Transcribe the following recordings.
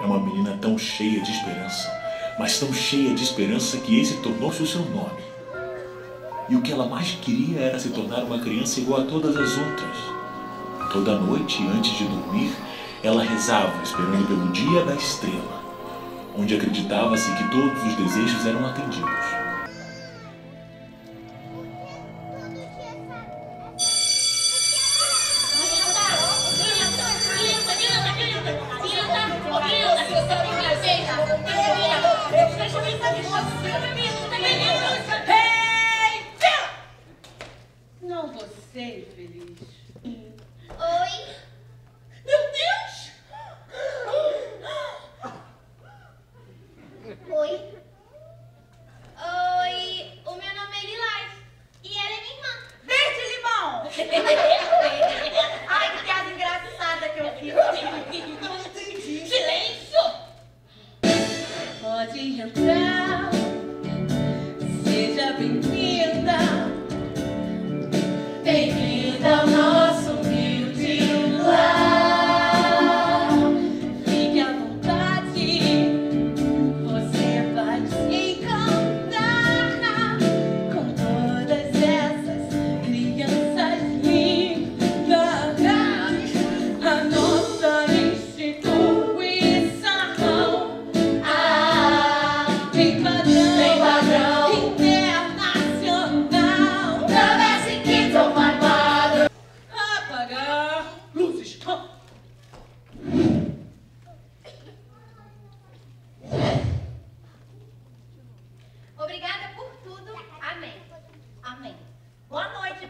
É uma menina tão cheia de esperança, mas tão cheia de esperança que esse tornou-se o seu nome. E o que ela mais queria era se tornar uma criança igual a todas as outras. Toda noite, antes de dormir, ela rezava, esperando pelo dia da estrela, onde acreditava-se que todos os desejos eram atendidos. Ai, que piada engraçada que eu fiz. Não entendi. Silêncio! Pode entrar.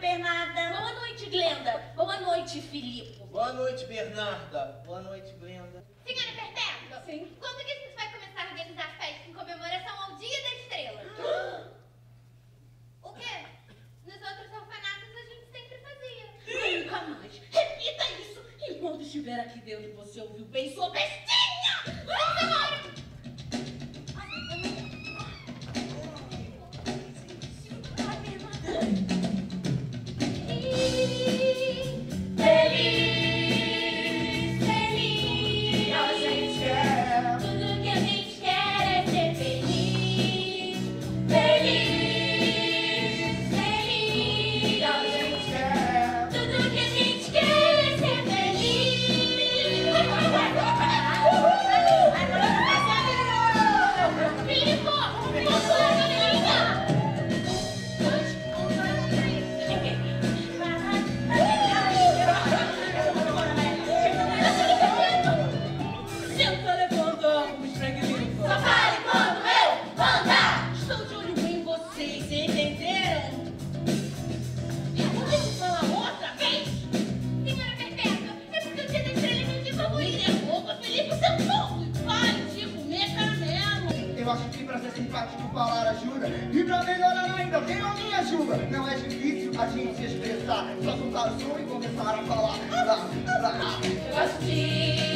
Bernarda. Boa noite, Glenda. Boa noite, Filipe. Boa noite, Bernarda. Boa noite, Glenda. Senhora Perpétua. Sim. Quando que vocês vai começar a organizar a festa em comemoração ao Dia da Estrela? o quê? Nos outros orfanatos a gente sempre fazia. Nunca mais. Repita isso. Enquanto estiver aqui dentro, você ouviu bem sua bestinha. Eu acho que pra ser simpático falar ajuda E pra melhorar ainda, quem não me ajuda? Não é difícil a gente se expressar Só soltar o som e começar a falar lá, lá. Eu